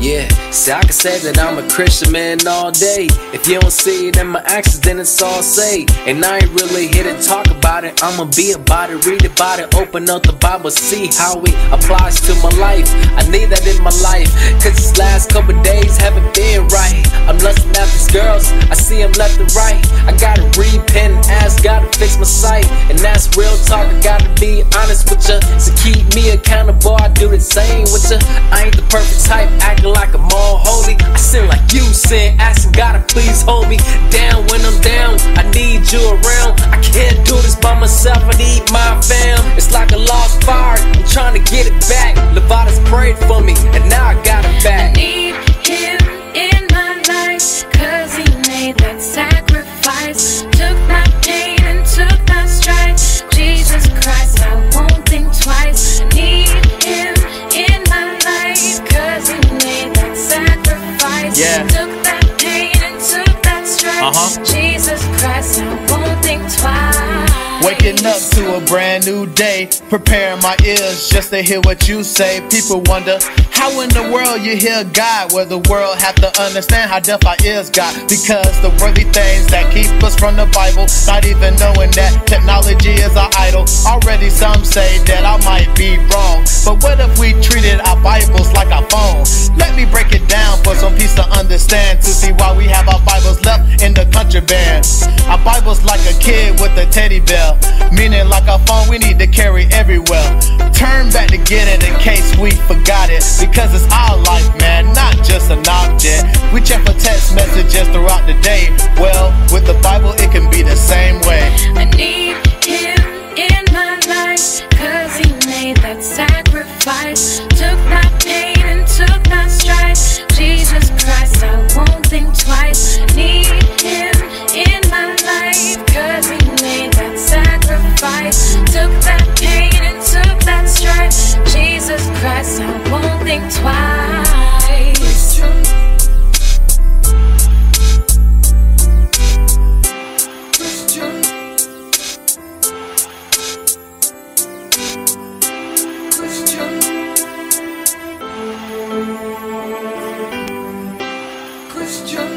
See, I can say that I'm a Christian man all day. If you don't see it in my actions, then it's all say. And I ain't really here to talk about it. I'ma be about it, read about it, open up the Bible, see how it applies to my life. I need that in my life, cause these last couple days haven't been right. I'm lusting after these girls, I see them left and right. I gotta repent ask God to fix my sight. And that's real talk, I gotta be honest with ya. So keep me accountable, I do the with ya. I ain't the perfect type, acting like I'm all holy. I sin like you sin, asking God to please hold me down when I'm down. I need you around. I can't do this by myself, I need my fam. It's like a lost fire, I'm trying to get it back. Lavaudus prayed for me, and now I got it back. Uh-huh. Jesus Christ, I won't think twice. Waking up to a brand new day, preparing my ears just to hear what you say. People wonder how in the world you hear God, where the world have to understand how deaf our ears got. Because the worthy things that keep us from the Bible, not even knowing that technology is our idol. Already some say that I might be wrong, but what if we treated our Bibles like our phone? Let me break it down for some the. Our Bible's like a kid with a teddy bear, meaning like a phone we need to carry everywhere. Turn back to get it in case we forgot it, because it's our life, man, not just an object. We check for text messages throughout the day. Well, with the Bible, it can be the same way. It's just